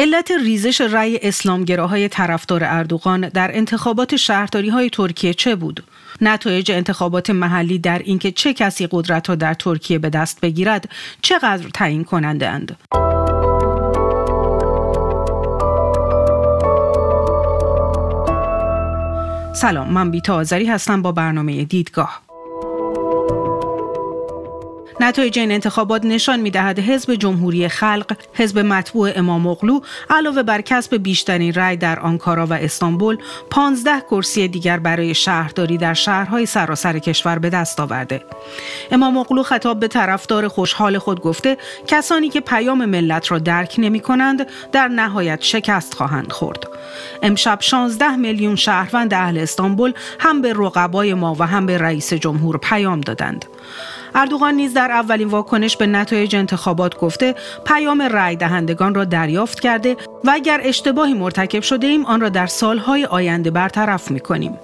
علت ریزش رأی اسلامگراهای طرفدار اردوغان در انتخابات شهرداری های ترکیه چه بود؟ نتایج انتخابات محلی در اینکه چه کسی قدرت را در ترکیه به دست بگیرد چقدر تعیین کننده اند؟ سلام من بیتا آذری هستم با برنامه دیدگاه نتایج این انتخابات نشان می‌دهد حزب جمهوری خلق حزب مطبوع امام اغلو علاوه بر کسب بیشترین رأی در آنکارا و استانبول 15 کرسی دیگر برای شهرداری در شهرهای سراسر کشور به دست آورده. امام اغلو خطاب به طرفدار خوشحال خود گفته کسانی که پیام ملت را درک نمی کنند در نهایت شکست خواهند خورد. امشب 16 میلیون شهروند اهل استانبول هم به رقبای ما و هم به رئیس جمهور پیام دادند. اردوغان نیز در اولین واکنش به نتایج انتخابات گفته پیام رأی دهندگان را دریافت کرده و اگر اشتباهی مرتکب شده ایم آن را در سالهای آینده برطرف می کنیم.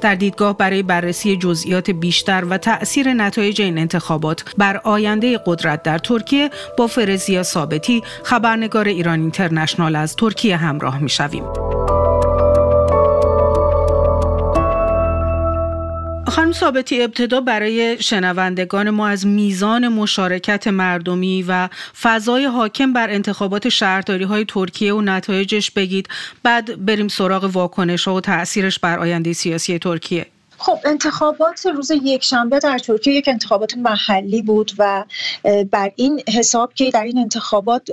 در دیدگاه برای بررسی جزئیات بیشتر و تأثیر نتایج این انتخابات بر آینده قدرت در ترکیه با فرزیا ثابتی خبرنگار ایران اینترنشنال از ترکیه همراه می شویم. خانم ثابتی ابتدا برای شنوندگان ما از میزان مشارکت مردمی و فضای حاکم بر انتخابات شهرداری های ترکیه و نتایجش بگید. بعد بریم سراغ واکنش ها و تاثیرش بر آینده سیاسی ترکیه. خب انتخابات روز یک شنبه در ترکیه یک انتخابات محلی بود و بر این حساب که در این انتخابات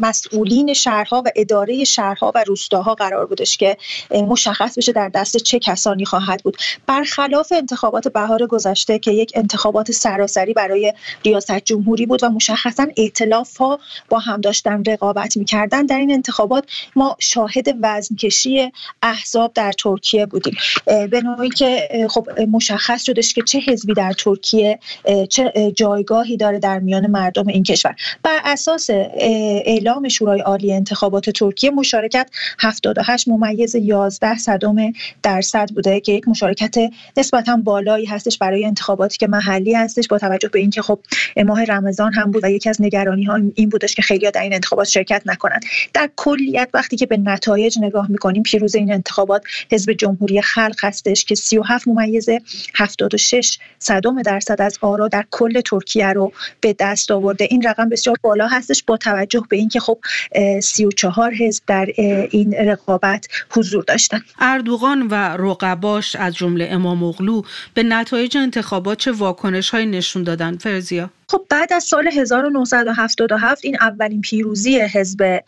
مسئولین شهرها و اداره شهرها و روستاها قرار بودش که مشخص بشه در دست چه کسانی خواهد بود. برخلاف انتخابات بهار گذشته که یک انتخابات سراسری برای ریاست جمهوری بود و مشخصا ائتلاف ها با هم داشتن رقابت می‌کردن در این انتخابات ما شاهد وزن کشی احزاب در ترکیه بودیم. به نوعی که خب مشخص شدش که چه حزبی در ترکیه چه جایگاهی داره در میان مردم این کشور. بر اساس اعلام شورای عالی انتخابات ترکیه مشارکت 78 ممیز 11 صدم درصد بوده که یک مشارکت نسبتا بالایی هستش برای انتخاباتی که محلی هستش با توجه به اینکه خب ماه رمضان هم بود و یکی از نگرانی ها این بودش که خیلی در این انتخابات شرکت نکنند. در کلیت وقتی که به نتایج نگاه می‌کنیم پیروز این انتخابات حزب جمهوری خلق هستش که 37 ممیز 76 صدم درصد از آرا در کل ترکیه رو به دست آورده. این رقم بسیار بالا هستش با توجه به اینکه خب 34 حزب در این رقابت حضور داشتن. اردوغان و رقباش از جمله امام اغلو به نتایج انتخابات چه واکنش های نشون دادن؟ فرزیا خب بعد از سال 1977 این اولین پیروزی حزب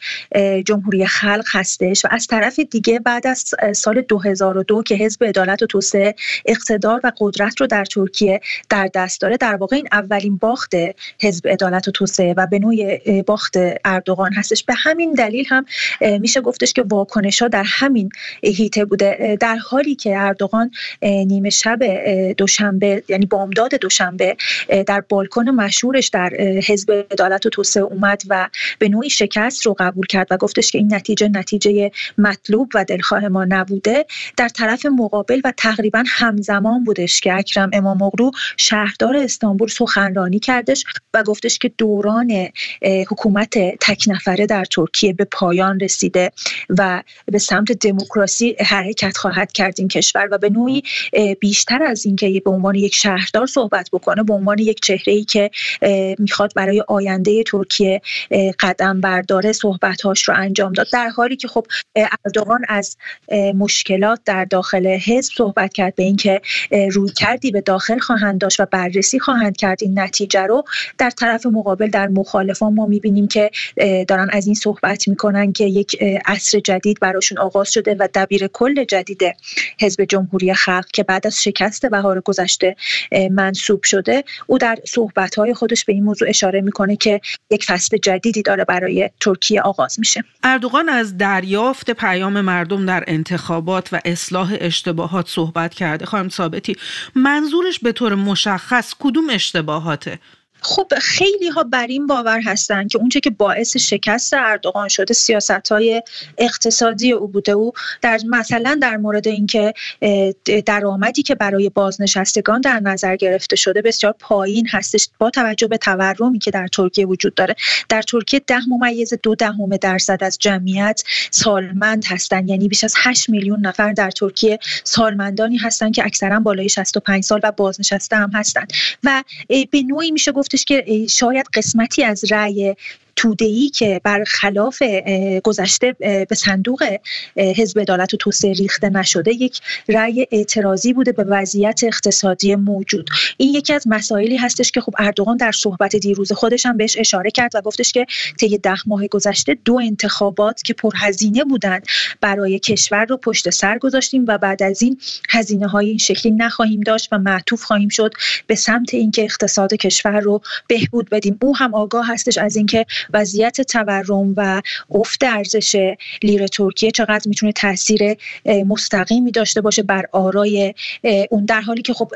جمهوری خلق هستش و از طرف دیگه بعد از سال 2002 که حزب عدالت و توسعه اقتدار و قدرت رو در ترکیه در دست داره در واقع این اولین باخت حزب عدالت و توسعه و به نوع باخت اردوغان هستش. به همین دلیل هم میشه گفتش که واکنش ها در همین هیته بوده. در حالی که اردوغان نیمه شب دوشنبه یعنی بامداد دوشنبه در بالکن مشهورش در حزب عدالت و توسعه اومد و به نوعی شکست رو قبول کرد و گفتش که این نتیجه نتیجه مطلوب و دلخواه ما نبوده. در طرف مقابل و تقریبا همزمان بودش که اکرم امام اغلو شهردار استانبول سخنرانی کردش و گفتش که دوران حکومت تک نفره در ترکیه به پایان رسیده و به سمت دموکراسی حرکت خواهد کرد این کشور و به نوعی بیشتر از اینکه به عنوان یک شهردار صحبت بکنه به عنوان یک چهره ای که می‌خواد برای آینده ترکیه قدم برداره صحبتهاش رو انجام داد. در حالی که خب اردوغان از مشکلات در داخل حزب صحبت کرد به اینکه روی کردی به داخل خواهند داشت و بررسی خواهند کرد. این نتیجه رو در طرف مقابل در مخالفان ما می‌بینیم که دارن از این صحبت می‌کنن که یک عصر جدید براشون آغاز شده و دبیر کل جدید حزب جمهوری خلق که بعد از شکست بهار گذشته منصوب شده. او در صحبت خودش به این موضوع اشاره می‌کنه که یک فصل جدیدی داره برای ترکیه آغاز میشه. اردوغان از دریافت پیام مردم در انتخابات و اصلاح اشتباهات صحبت کرده. خانم ثابتی منظورش به طور مشخص کدوم اشتباهاته؟ خب خیلی ها بر این باور هستند که اونچه که باعث شکست اردوغان شده سیاست های اقتصادی او بوده او در مثلا در مورد اینکه درآمدی که برای بازنشستگان در نظر گرفته شده بسیار پایین هستش با توجه به تورمی که در ترکیه وجود داره. در ترکیه ده ممیز دو دهم درصد از جمعیت سالمند هستند یعنی بیش از 8 میلیون نفر در ترکیه سالمندانی هستند که اکثرا بالای 65 سال و بازنشسته هم هستند و به نوعی میشه گفتش که شاید قسمتی از رأی ای که بر خلاف گذشته به صندوق حزب عدالت و توسعه ریخته نشده یک رأی اعتراضی بوده به وضعیت اقتصادی موجود. این یکی از مسائلی هستش که خب اردوغان در صحبت دیروز خودش هم بهش اشاره کرد و گفتش که طی ده ماه گذشته دو انتخابات که پرهزینه بودند برای کشور رو پشت سر گذاشتیم و بعد از این هزینه های این شکلی نخواهیم داشت و معطوف خواهیم شد به سمت اینکه اقتصاد کشور رو بهبود بدیم. او هم آگاه هستش از اینکه وضعیت تورم و افت ارزش لیر ترکیه چقدر می‌تونه تاثیر مستقیمی داشته باشه بر آرای اون در حالی که خب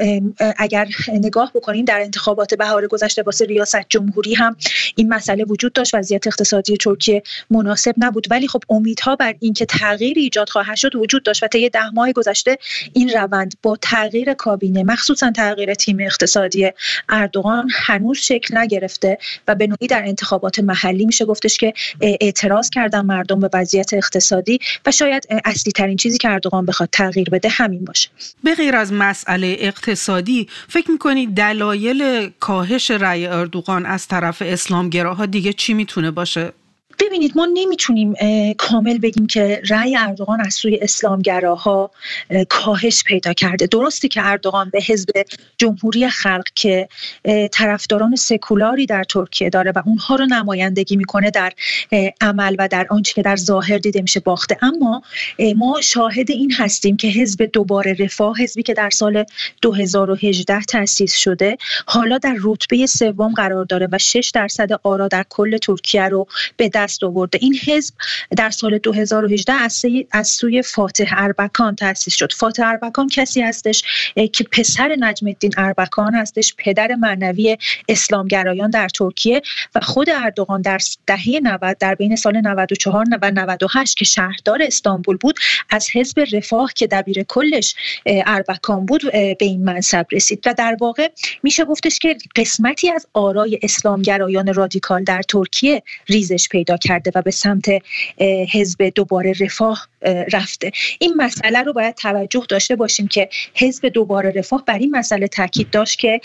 اگر نگاه بکنیم در انتخابات بهار گذشته واسه ریاست جمهوری هم این مسئله وجود داشت وضعیت اقتصادی ترکیه مناسب نبود. ولی خب امیدها بر اینکه تغییری ایجاد خواهد شد وجود داشت و طی ده ماه گذشته این روند با تغییر کابینه مخصوصا تغییر تیم اقتصادی اردوغان هنوز شکل نگرفته و به نوعی در انتخابات محلی میشه گفتش که اعتراض کردن مردم به وضعیت اقتصادی و شاید اصلی ترین چیزی که اردوغان بخواد تغییر بده همین باشه. به غیر از مسئله اقتصادی فکر می‌کنید دلایل کاهش رأی اردوغان از طرف اسلامگراها دیگه چی می‌تونه باشه؟ ببینید ما نمی‌تونیم کامل بگیم که رأی اردوغان از سوی اسلامگراها کاهش پیدا کرده. درسته که اردوغان به حزب جمهوری خلق که طرفداران سکولاری در ترکیه داره و اونها رو نمایندگی می‌کنه در عمل و در آنچه که در ظاهر دیده میشه باخته. اما ما شاهد این هستیم که حزب دوباره رفاه حزبی که در سال 2018 تأسیس شده حالا در رتبه سوم قرار داره و 6 درصد آرا در کل ترکیه رو به دست آورده. این حزب در سال 2018 از سوی فاتح اربکان تأسیس شد. فاتح اربکان کسی هستش که پسر نجم الدین اربکان هستش پدر معنوی اسلامگرایان در ترکیه و خود اردوغان در دهه 90 در بین سال 94 و 98 که شهردار استانبول بود از حزب رفاه که دبیر کلش اربکان بود به این منصب رسید. و در واقع میشه گفتش که قسمتی از آرای اسلامگرایان رادیکال در ترکیه ریزش پیدا کرده و به سمت حزب دوباره رفاه رفته این مسئله رو باید توجه داشته باشیم که حزب دوباره رفاه بر این مسئله تاکید داشت که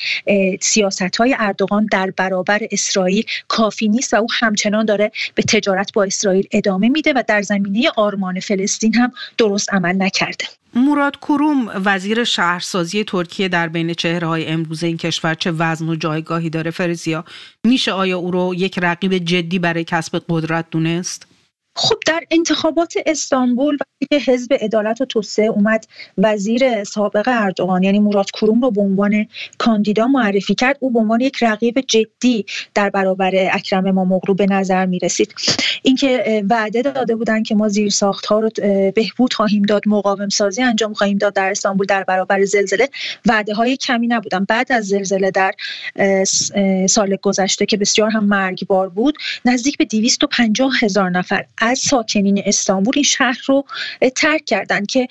سیاست های اردوغان در برابر اسرائیل کافی نیست و او همچنان داره به تجارت با اسرائیل ادامه میده و در زمینه آرمان فلسطین هم درست عمل نکرده مراد کروم وزیر شهرسازی ترکیه در بین چهره های امروز این کشور چه وزن و جایگاهی داره فرزیا میشه آیا او رو یک رقیب جدی برای کسب قدرت دونست؟ خب در انتخابات استانبول که حزب عدالت و توسعه اومد وزیر سابق اردوغان یعنی مراد کروم رو به عنوان کاندیدا معرفی کرد او به عنوان یک رقیب جدی در برابر اکرم اماموغلو به نظر می رسید اینکه وعده داده بودن که ما زیر ساخت ها رو بهبود خواهیم داد مقاوم سازی انجام خواهیم داد در استانبول در برابر زلزله وعده های کمی نبودن. بعد از زلزله در سال گذشته که بسیار هم مرگبار بود نزدیک به 250 هزار نفر از ساکنین استانبول این شهر رو ترک کردن که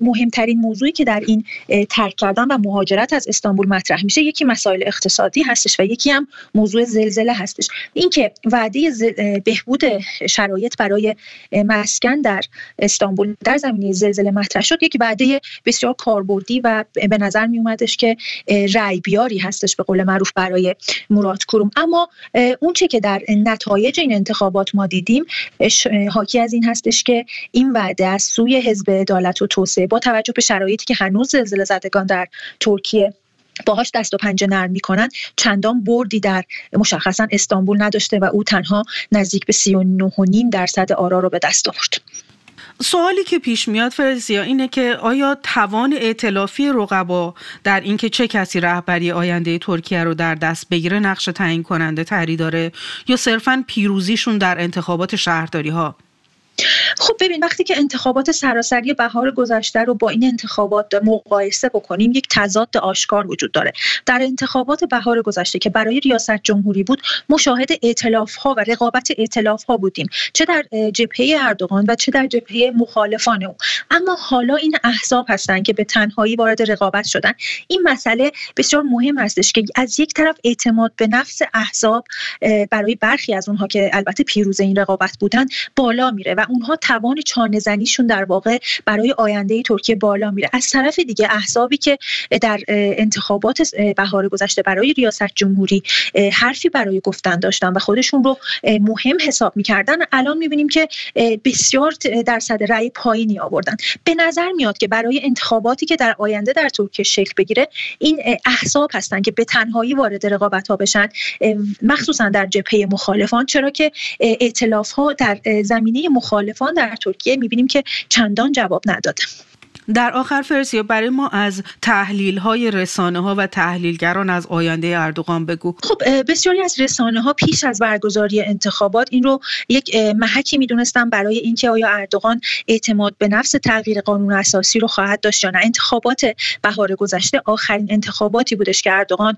مهمترین موضوعی که در این ترک کردن و مهاجرت از استانبول مطرح میشه یکی مسائل اقتصادی هستش و یکی هم موضوع زلزله هستش. اینکه وعده بهبود شرایط برای مسکن در استانبول در زمینه زلزله مطرح شد یک وعده بسیار کاربردی و به نظر می اومدش که رای بیاری هستش به قول معروف برای مراد کروم. اما اون چه که در نتایج این انتخابات ما دیدیم حاکی از این هستش که این وعده از سوی حزب عدالت و توسعه با توجه به شرایطی که هنوز زلزله زدگان در ترکیه باهاش دست و پنجه نرم می‌کنن چندان بردی در مشخصا استانبول نداشته و او تنها نزدیک به 39.5 درصد آرا رو به دست آورد. سوالی که پیش میاد فرزیا اینه که آیا توان ائتلافی رقبا در اینکه چه کسی رهبری آینده ترکیه رو در دست بگیره نقش تعیین کننده تری داره یا صرفا پیروزیشون در انتخابات شهرداری ها خب ببین وقتی که انتخابات سراسری بهار گذشته رو با این انتخابات مقایسه بکنیم یک تضاد آشکار وجود داره. در انتخابات بهار گذشته که برای ریاست جمهوری بود مشاهد ائتلاف ها و رقابت ائتلاف ها بودیم. چه در جبهه اردوغان و چه در جبهه مخالفان او اما حالا این احزاب هستند که به تنهایی وارد رقابت شدن. این مسئله بسیار مهم هستش که از یک طرف اعتماد به نفس احزاب برای برخی از اونها که البته پیروز این رقابت بودن بالا میره و اونها توان چانه زنیشون در واقع برای آینده ترکیه بالا میره. از طرف دیگه احزابی که در انتخابات بهار گذشته برای ریاست جمهوری حرفی برای گفتن داشتن و خودشون رو مهم حساب می‌کردن. الان می‌بینیم که بسیار درصد رأی پایینی آوردن. به نظر میاد که برای انتخاباتی که در آینده در ترکیه شکل بگیره این احزاب هستن که به تنهایی وارد رقابت ها بشن مخصوصا در جبهه مخالفان. چرا که ائتلاف ها در زمینه مخالفان در ترکیه می‌بینیم که چندان جواب ندادن. در آخر فرسیا برای ما از تحلیل های رسانه ها و تحلیلگران از آینده اردوغان بگو. خب بسیاری از رسانه ها پیش از برگزاری انتخابات این رو یک محکی می‌دونستن برای اینکه آیا اردوغان اعتماد به نفس تغییر قانون اساسی رو خواهد داشت یا نه. انتخابات بهار گذشته آخرین انتخاباتی بودش که اردوغان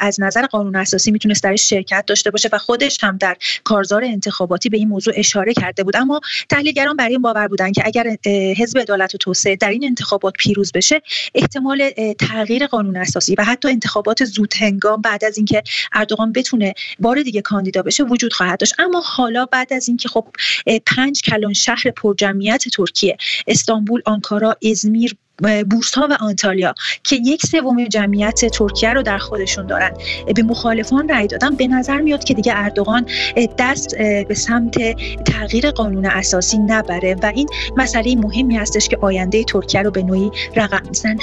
از نظر قانون اساسی می‌تونست درش شرکت داشته باشه و خودش هم در کارزار انتخاباتی به این موضوع اشاره کرده بود. اما تحلیلگران برای این باور بودن که اگر حزب عدالت و توسعه در این انتخابات پیروز بشه احتمال تغییر قانون اساسی و حتی انتخابات زود هنگام بعد از اینکه اردوغان بتونه بار دیگه کاندیدا بشه وجود خواهد داشت. اما حالا بعد از اینکه خب پنج کلان شهر پرجمعیت ترکیه استانبول آنکارا ازمیر بورس ها و آنتالیا که یک سوم جمعیت ترکیه رو در خودشون دارن. به مخالفان رأی دادن. به نظر میاد که دیگه اردوغان دست به سمت تغییر قانون اساسی نبره و این مسئله مهمی هستش که آینده ترکیه رو به نوعی رقم می‌زنه.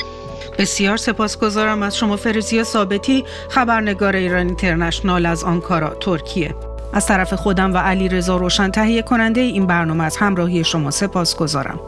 بسیار سپاسگزارم از شما فرزیا ثابتی خبرنگار ایران اینترنشنال از آنکارا ترکیه. از طرف خودم و علی رضا روشن تهیه کننده این برنامه از همراهی شما سپاس گذارم.